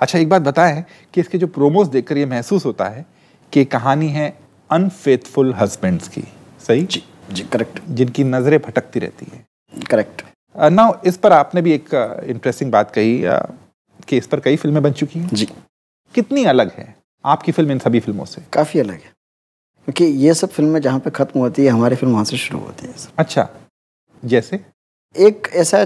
अच्छा एक बात बताएँ कि इसके जो प्रोमोस देखकर ये महसूस होता है कि कहानी है अनफेथफुल हस्बैंड्स की। सही? जी जी करेक्ट जिनकी नज़रें भटकती रहती है। करेक्ट नाउ इस पर आपने भी एक इंटरेस्टिंग बात कही uh, कि इस पर कई फ़िल्में बन चुकी हैं। जी। कितनी अलग है आपकी फ़िल्म इन सभी फ़िल्मों से? काफ़ी अलग है। क्योंकि ये सब फ़िल्में जहाँ पे ख़त्म होती है हमारी फ़िल्म वहाँ से शुरू होती है। अच्छा जैसे? एक ऐसा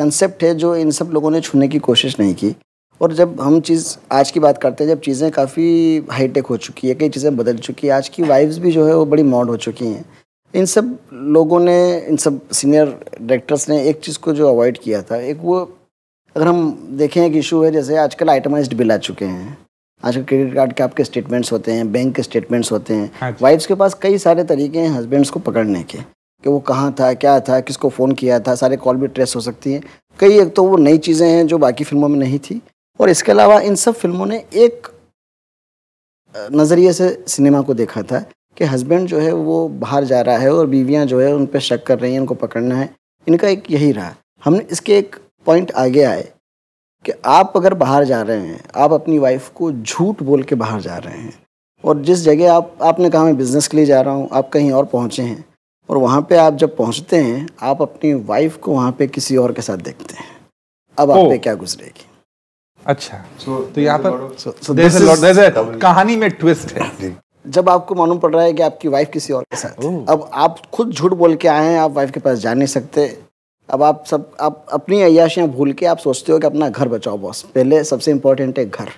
कंसेप्ट है जो इन सब लोगों ने छूने की कोशिश नहीं की। और जब हम चीज़ आज की बात करते हैं जब चीज़ें काफ़ी हाईटेक हो चुकी है कई चीज़ें बदल चुकी है आज की वाइफ्स भी जो है वो बड़ी मॉड हो चुकी हैं। इन सब लोगों ने इन सब सीनियर डायरेक्टर्स ने एक चीज़ को जो अवॉइड किया था एक वो अगर हम देखें एक इशू है जैसे आजकल आइटमाइज्ड बिल आ चुके हैं। आजकल क्रेडिट कार्ड के आपके स्टेटमेंट्स होते हैं बैंक के स्टेटमेंट्स होते हैं। हाँ वाइफ्स के पास कई सारे तरीके हैं हस्बैंड्स को पकड़ने के। कि वो कहाँ था, क्या था, किसको फ़ोन किया था, सारे कॉल भी ट्रेस हो सकती हैं। कई एक तो वो नई चीज़ें हैं जो बाकी फ़िल्मों में नहीं थी। और इसके अलावा इन सब फ़िल्मों ने एक नज़रिए से सिनेमा को देखा था कि हस्बैंड जो है वो बाहर जा रहा है और बीवियाँ जो है उन पर शक कर रही हैं, उनको पकड़ना है। इनका एक यही रहा। हमने इसके एक पॉइंट आगे आए कि आप अगर बाहर जा रहे हैं, आप अपनी वाइफ को झूठ बोल के बाहर जा रहे हैं और जिस जगह आप, आपने कहा मैं बिज़नेस के लिए जा रहा हूँ, आप कहीं और पहुँचे हैं और वहाँ पे आप जब पहुँचते हैं आप अपनी वाइफ को वहाँ पे किसी और के साथ देखते हैं। अब आप पे क्या गुजरेगी? अच्छा। तो यहाँ पर So- so there's this lot- is- a- कहानी में ट्विस्ट है। जब आपको मालूम पड़ रहा है कि आपकी वाइफ किसी और के साथ। है। अब आप खुद झूठ बोल के आए हैं आप वाइफ के पास जा नहीं सकते। अब आप सब आप अपनी अयाशियाँ भूल के आप सोचते हो कि अपना घर बचाओ बॉस पहले सबसे इम्पोर्टेंट है घर।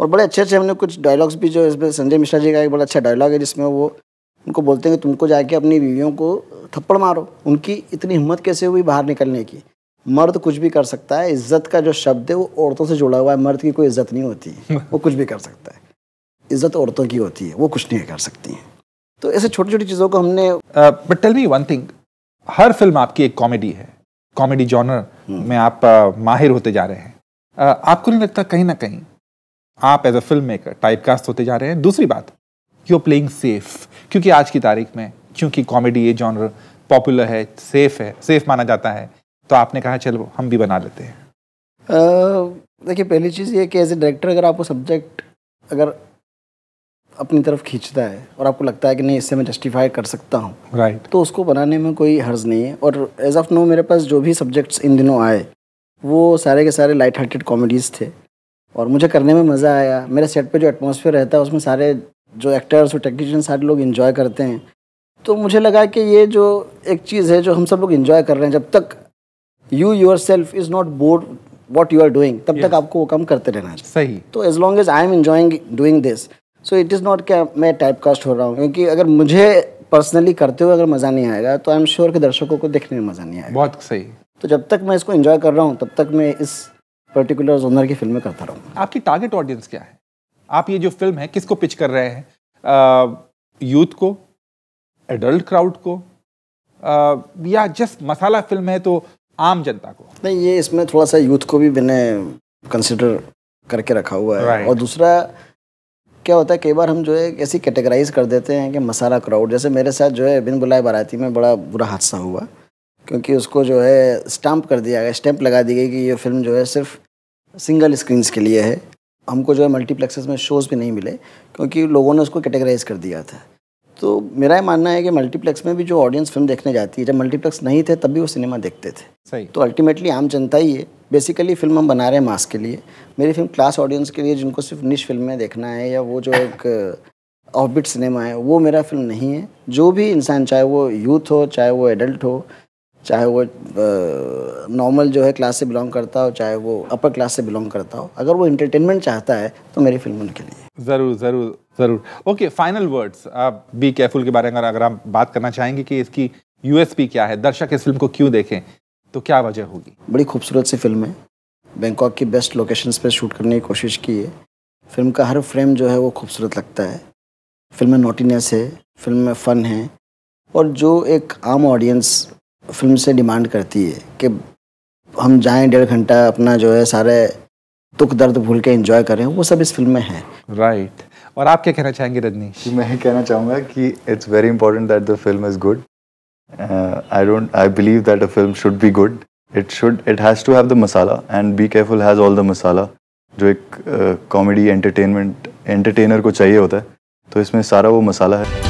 और बड़े अच्छे अच्छे हमने कुछ डायलॉग्स भी जो इसमें संजय मिश्रा जी का एक बड़ा अच्छा डायलॉग है जिसमें वो उनको बोलते हैं कि तुमको जाके अपनी बीवियों को थप्पड़ मारो। उनकी इतनी हिम्मत कैसे हुई बाहर निकलने की? मर्द कुछ भी कर सकता है। इज़्ज़त का जो शब्द है वो औरतों से जुड़ा हुआ है। मर्द की कोई इज़्ज़त नहीं होती। वो कुछ भी कर सकता है। इज़्ज़त औरतों की होती है। वो कुछ नहीं कर सकती हैं। तो ऐसे छोटी छोटी चीज़ों को हमने but tell me one thing her film आपकी एक कॉमेडी है। कॉमेडी जॉनर में आप uh, माहिर होते जा रहे हैं। uh, आपको नहीं लगता कहीं ना कहीं आप as a film maker typecast होते जा रहे हैं? दूसरी बात यू आर प्लेइंग सेफ़ क्योंकि आज की तारीख में क्योंकि कॉमेडी ये जॉनर पॉपुलर है सेफ़ है सेफ़ माना जाता है तो आपने कहा चलो हम भी बना लेते हैं. देखिए पहली चीज़ ये कि एज ए डायरेक्टर अगर आपको सब्जेक्ट अगर अपनी तरफ़ खींचता है और आपको लगता है कि नहीं इससे मैं जस्टिफाई कर सकता हूँ राइट right. तो उसको बनाने में कोई हर्ज नहीं है। और एज ऑफ़ नो मेरे पास जो भी सब्जेक्ट्स इन दिनों आए वो सारे के सारे लाइट हार्टेड कॉमेडीज़ थे। और मुझे करने में मज़ा आया। मेरे सेट पे जो एटमॉस्फेयर रहता है उसमें सारे जो एक्टर्स और टेक्नीशियन सारे लोग इन्जॉय करते हैं तो मुझे लगा कि ये जो एक चीज़ है जो हम सब लोग इन्जॉय कर रहे हैं जब तक you yourself is not bored what you are doing तब yes. तक आपको वो काम करते रहना चाहिए। सही। तो as long as I am enjoying doing this so it is not क्या मैं टाइप कास्ट हो रहा हूँ क्योंकि अगर मुझे पर्सनली करते हुए अगर मज़ा नहीं आएगा तो आई एम श्योर कि दर्शकों को देखने में मज़ा नहीं आएगा। बहुत सही। तो जब तक मैं इसको इन्जॉय कर रहा हूँ तब तक मैं इस पर्टिकुलर जोनर की फ़िल्में करता रहूँगा। आपकी टारगेट ऑडियंस क्या है? आप ये जो फ़िल्म है किसको पिच कर रहे हैं? यूथ को एडल्ट क्राउड को अ, या जस्ट मसाला फ़िल्म है तो आम जनता को? नहीं ये इसमें थोड़ा सा यूथ को भी मैंने कंसिडर करके रखा हुआ है। Right. और दूसरा क्या होता है कई बार हम जो है ऐसी कैटेगराइज कर देते हैं कि मसाला क्राउड जैसे मेरे साथ जो है बिन बुलाए बाराती में बड़ा बुरा हादसा हुआ क्योंकि उसको जो है स्टैंप कर दिया गया स्टैंप लगा दी गई कि ये फ़िल्म जो है सिर्फ़ सिंगल स्क्रीन्स के लिए है। हमको जो है मल्टीप्लेक्सेस में शोज़ भी नहीं मिले क्योंकि लोगों ने उसको कैटेगराइज कर दिया था। तो मेरा ये मानना है कि मल्टीप्लेक्स में भी जो ऑडियंस फ़िल्म देखने जाती है जब मल्टीप्लेक्स नहीं थे तब भी वो सिनेमा देखते थे। सही। तो अल्टीमेटली आम जनता ही है। बेसिकली फ़िल्म हम बना रहे हैं मास के लिए। मेरी फ़िल्म क्लास ऑडियंस के लिए जिनको सिर्फ़ निश फ़िल्में देखना है या वो जो एक ऑफबिट सिनेमा है वो मेरा फ़िल्म नहीं है। जो भी इंसान चाहे वो यूथ हो चाहे वो एडल्ट हो चाहे वो नॉर्मल जो है क्लास से बिलोंग करता हो चाहे वो अपर क्लास से बिलोंग करता हो अगर वो इंटरटेनमेंट चाहता है तो मेरी फ़िल्म उनके लिए। ज़रूर ज़रूर ज़रूर। ओके फाइनल वर्ड्स आप बी केयरफुल के बारे में अगर आप बात करना चाहेंगे कि इसकी यूएसपी क्या है दर्शक इस फ़िल्म को क्यों देखें तो क्या वजह होगी? बड़ी खूबसूरत सी फ़िल्म है। बैंकॉक की बेस्ट लोकेशंस पे शूट करने की कोशिश की है। फ़िल्म का हर फ्रेम जो है वो खूबसूरत लगता है। फ़िल्म में नोटीनेस है फ़िल्म में फ़न है। और जो एक आम ऑडियंस फ़िल्म से डिमांड करती है कि हम जाएँ डेढ़ घंटा अपना जो है सारे दुख दर्द भूल के एंजॉय करें वो सब इस फ़िल्म में है। Right right. और आप क्या कहना चाहेंगे रजनीश? कि मैं ये कहना चाहूँगा कि it's very important that the film is good I don't I believe that a film should be good it should it has to have the masala and be careful has all the masala जो एक comedy entertainment entertainer को चाहिए होता है। तो इसमें सारा वो मसाला है।